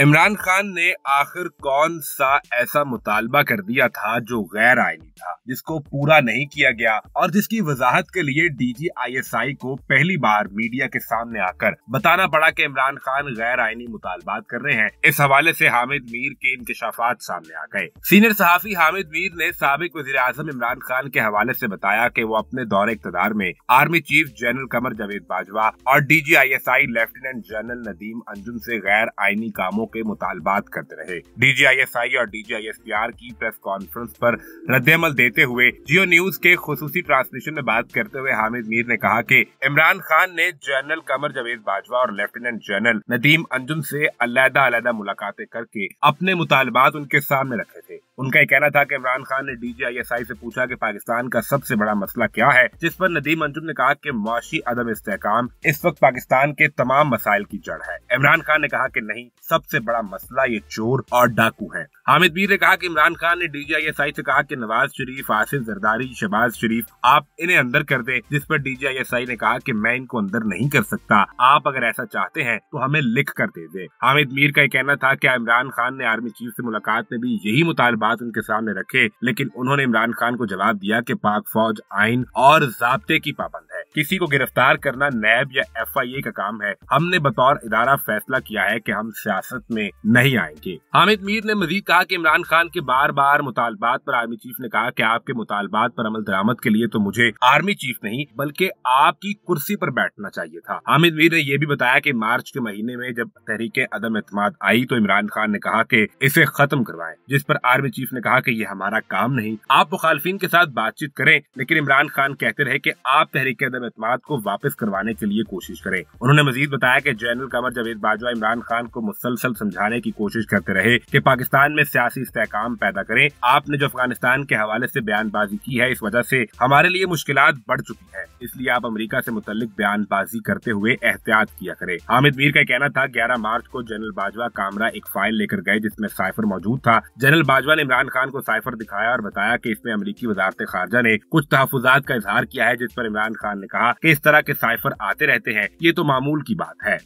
इमरान खान ने आखिर कौन सा ऐसा मुतालबा कर दिया था जो गैर आईनी था, जिसको पूरा नहीं किया गया और जिसकी वजाहत के लिए डीजीआईएसआई को पहली बार मीडिया के सामने आकर बताना पड़ा कि इमरान खान गैर आईनी मुतालबात कर रहे हैं। इस हवाले से हामिद मीर के इंकशाफात सामने आ गए। सीनियर सहाफी हामिद मीर ने सबक वजी अजम इमरान खान के हवाले से बताया कि वो अपने दौरे इकतदार में army chief general Qamar Javed Bajwa और DG ISI lieutenant general Nadeem Anjum से गैर आईनी कामों के मुतालबात करते रहे। डीजीआईएसआई और डीजीआईएसपीआर की प्रेस कॉन्फ्रेंस पर रद्दमल देते हुए जियो न्यूज़ के खसूसी ट्रांसमिशन में बात करते हुए हामिद मीर ने कहा कि इमरान खान ने जनरल कमर जावेद बाजवा और लेफ्टिनेंट जनरल नदीम अंजुम से अलहदा अलहदा मुलाकातें करके अपने मुतालबात उनके सामने रखे थे। उनका यह कहना था कि इमरान खान ने डीजीआईएसआई से पूछा कि पाकिस्तान का सबसे बड़ा मसला क्या है, जिस पर नदीम अंजुम ने कहा कि मुआशी अदम इस्तेकाम इस वक्त पाकिस्तान के तमाम मसाइल की जड़ है। इमरान खान ने कहा कि नहीं, सबसे बड़ा मसला ये चोर और डाकू है। हामिद मीर ने कहा कि इमरान खान ने डीजीआईएसआई से कहा कि नवाज़ शरीफ, आसिफ जरदारी, शहबाज शरीफ, आप इन्हें अंदर कर दे, जिस पर डीजीआईएसआई ने कहा कि मैं इनको अंदर नहीं कर सकता, आप अगर ऐसा चाहते हैं तो हमें लिख कर दे दे। हामिद मीर का यह कहना था कि इमरान खान ने आर्मी चीफ से मुलाकात में भी यही मुतालबात उनके सामने रखे, लेकिन उन्होंने इमरान खान को जवाब दिया कि पाक फौज आइन और जबते की पाबंद। किसी को गिरफ़्तार करना नैब या एफ़ आई ए का काम है। हमने बतौर इदारा फैसला किया है कि हम सियासत में नहीं आएँगे। हामिद मीर ने मजीद कहा कि इमरान खान के बार बार मुतालबात पर आर्मी चीफ ने कहा कि आपके मुतालबात पर अमल दरामद के लिए तो मुझे आर्मी चीफ नहीं, बल्कि आपकी कुर्सी पर बैठना चाहिए था। हामिद मीर ने यह भी बताया कि मार्च के महीने में जब तहरीक अदम एतमाद आई तो इमरान खान ने कहा कि इसे खत्म करवाएँ, जिस पर आर्मी चीफ ने कहा कि ये हमारा काम नहीं। आप मुखालफिन के साथ बातचीत करें, लेकिन इमरान खान कहते रहे कि आप तहरीक अदम एतमाद को वापस करवाने के लिए कोशिश करें। उन्होंने मजीद बताया कि जनरल कमर जवेद बाजवा इमरान खान को मुसलसल समझाने की कोशिश करते रहे कि पाकिस्तान में सियासी इस्तेकाम पैदा करें। आपने जो अफ़गानिस्तान के हवाले से बयानबाजी की है, इस वजह से हमारे लिए मुश्किल बढ़ चुकी है। इसलिए आप अमरीका से मुतलिक बयानबाजी करते हुए एहतियात किया करें। हामिद मीर का कहना था, ग्यारह मार्च को जनरल बाजवा कामरा एक फ़ाइल लेकर गए जिसमें साइफर मौजूद था। जनरल बाजवा ने इमरान खान को साइफर दिखाया और बताया कि इसमें अमरीकी वजारत खारजा ने कुछ तहफात का इजहार किया है, जिस पर इमरान खान ने कहा कि इस तरह के साइफर आते रहते हैं, ये तो मामूल की बात है।